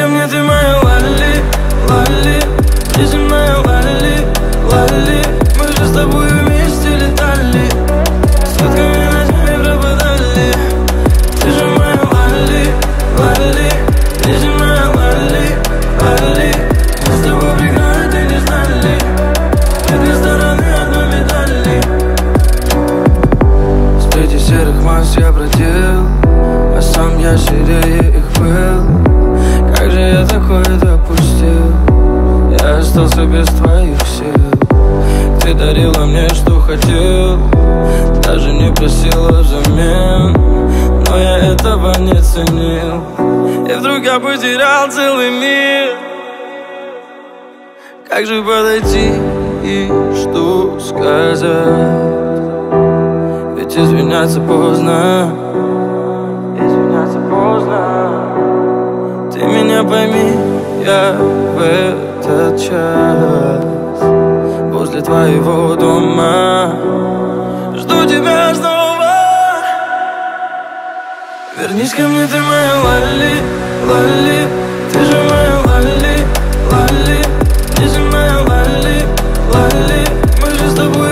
ко мне ты моя лали, лали. Приземная лали, лали. Мы же с тобой вместе летали. Сутками на тебе пропадали. Ты же моя лали, лали. Приземная лали, лали. Мы с тобой преграды не знали. Две стороны одной медали. Сплети серых масс я бродил, А сам я серее их был остался без твоих сил. Ты дарила мне, что хотел Даже не просила взамен. Но я этого не ценил. И вдруг я потерял целый мир. Как же подойти и что сказать? Ведь извиняться поздно. Извиняться поздно. Ты меня пойми, я в этот час Возле твоего дома. Жду тебя снова. Вернись ко мне, ты моя Лали, Лали Ты же моя Лали, Лали Ты же моя Лали, Лали. Мы же с тобой